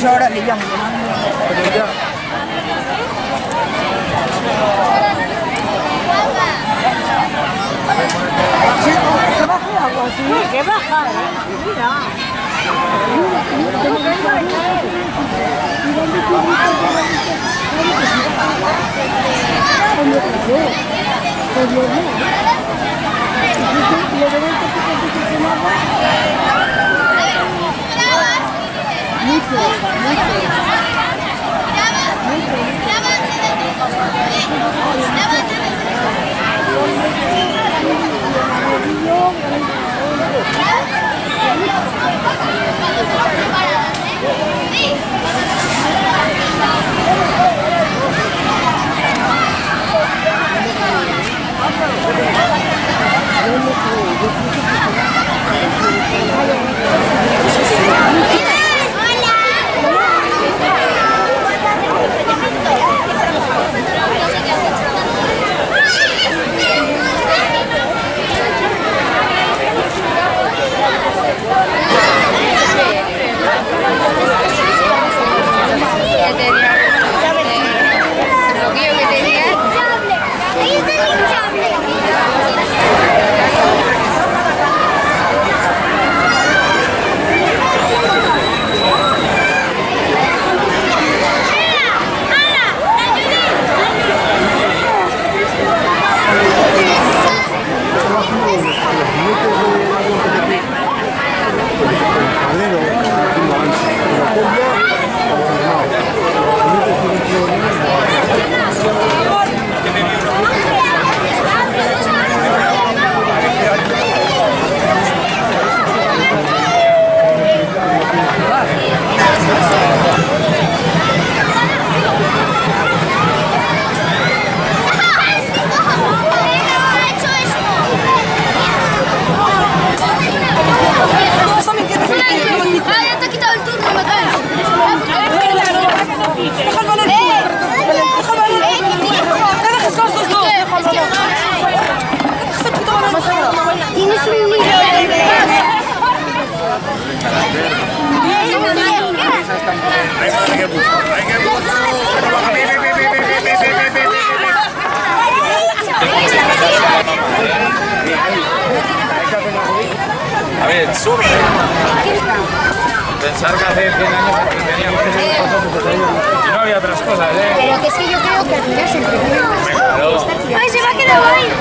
sơ đó để dòng. của nó được chưa cái bác cái bác 公主我有 surge. Pensar que hace 100 años teníamos que no había otras cosas, ¿eh? Pero que es que yo creo que al final se entretiene más. Claro. ¡Ay, se va a quedar ahí!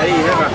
Ahí, venga.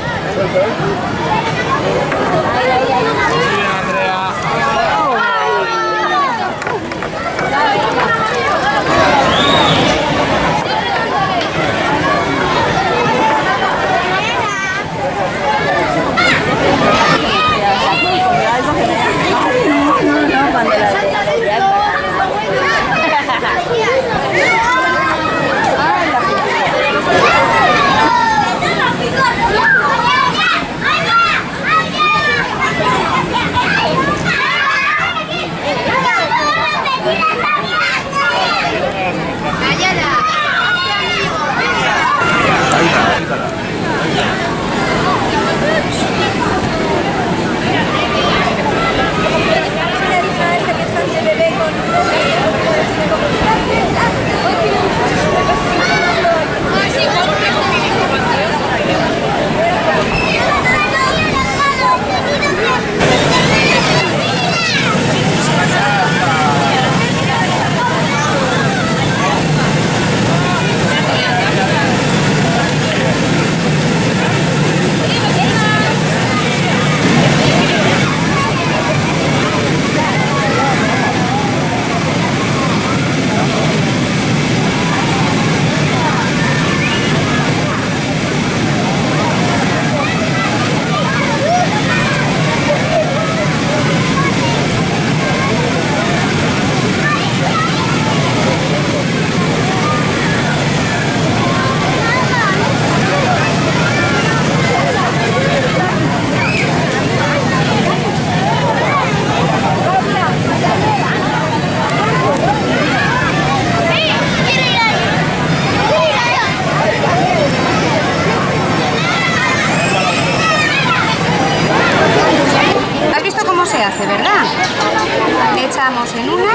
Una,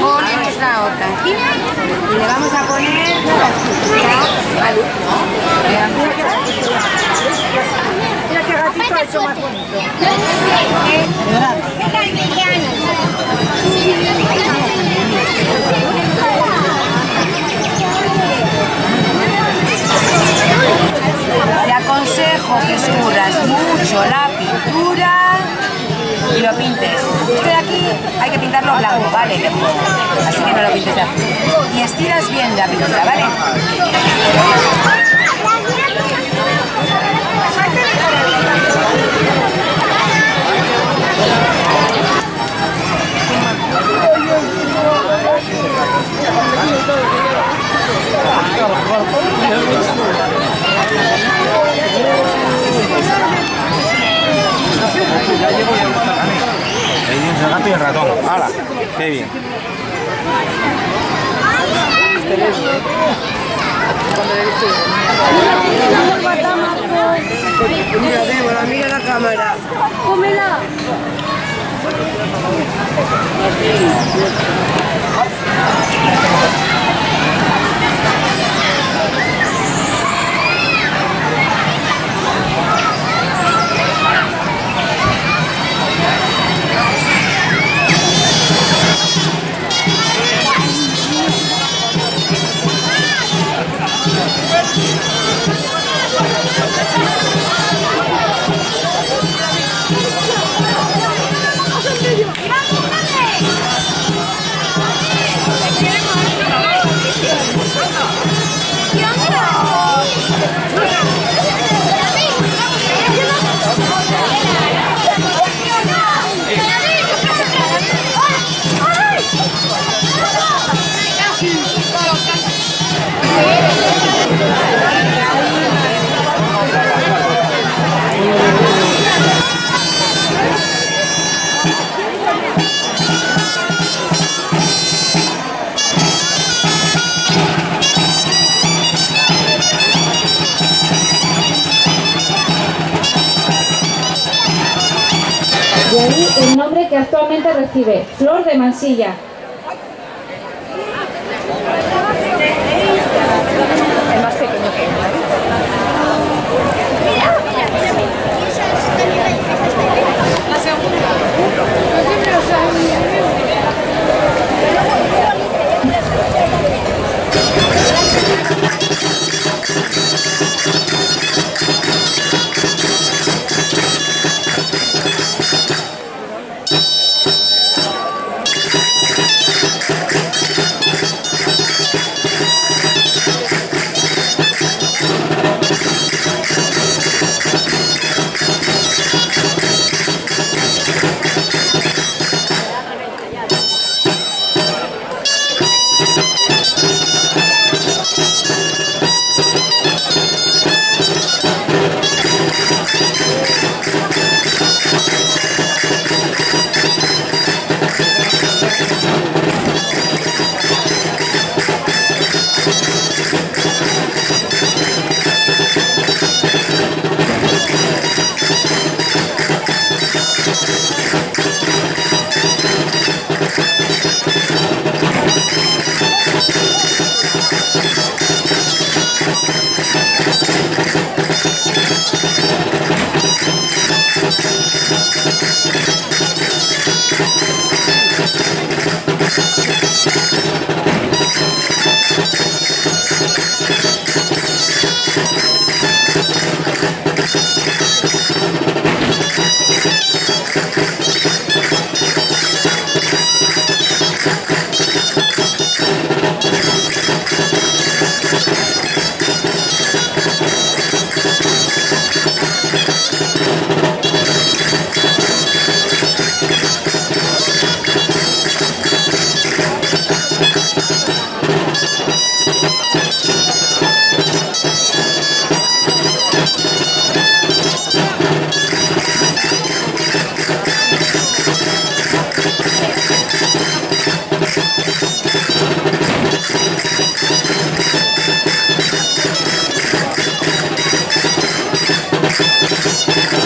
ponemos la otra y le vamos a poner Mira qué. Te aconsejo que escurras mucho la pintura y lo pintes. Este de aquí hay que pintarlo blanco, ¿vale? Así que no lo pintes de. Y estiras bien la pintura, ¿vale? ¡Qué bien! Mira, Débora, mira la cámara. De el nombre que actualmente recibe, Flor de Mansilla. ハハハハ。